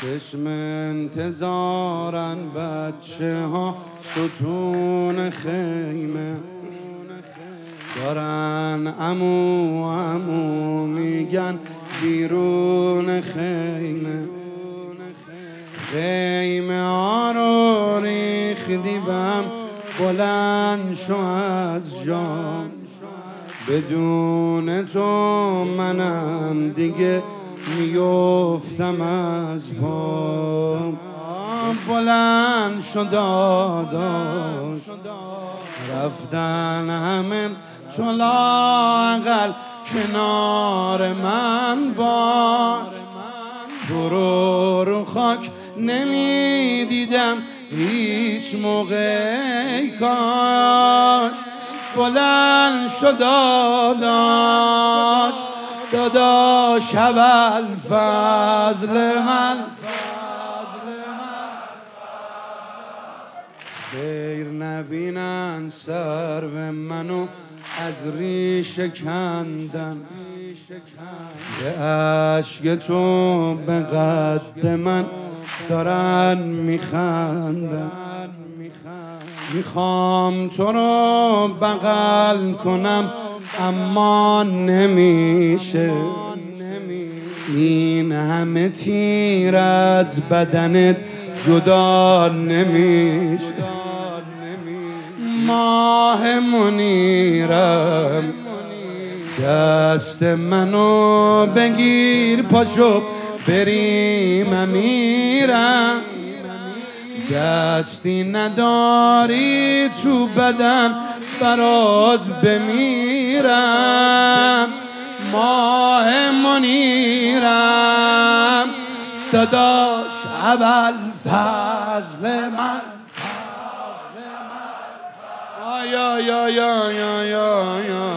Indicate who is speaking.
Speaker 1: چشم انتظارن بچه ها ستون خیمه. دارن امو امو میگن بیرون خیمه. خیمه ها رو بم بلند شو از جام. بدون تو منم دیگه میفتم از پام بلند شد داداش رفتن همه تو لاغل کنار من باش. برو رو خاک نمی‌دیدم هیچ موقع کاش. بلند شد داداش داداش اول فضل من. خیر نبینن سر و منو از ریش کندن. به عشق تو به قد من دارن میخندن. می‌خوام تو رو بغل کنم. اما نمیشه. این همه تیر از بدنت جدا نمیشه. ماه منیرم. دست منو بگیر پاشو. بریم میرم دستی نداری تو بدن. برات بمیرم. ماه منیرم. داداش اول فضل من. آیا یا یا یا یا یا